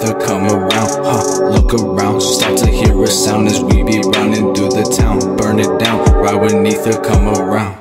come around, huh? Look around, start to hear a sound as we be running through the town. Burn it down, right when ether come around.